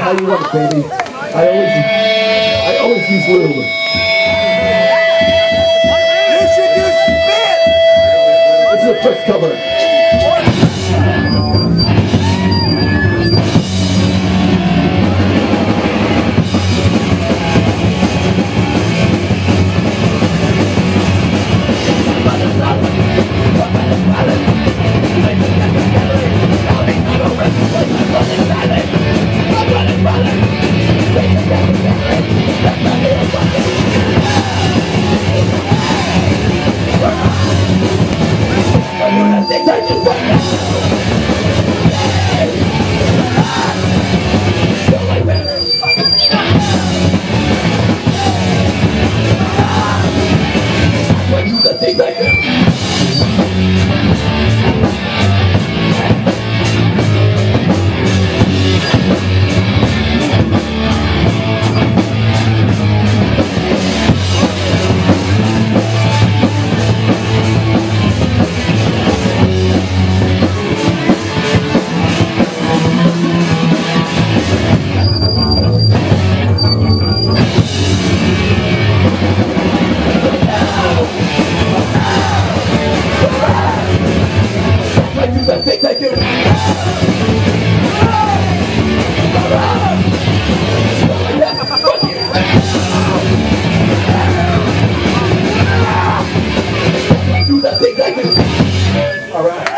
how you it, baby. I always, I always use lube. You should do spit! This is a Frisk cover. Thank I think they do. They do. All right.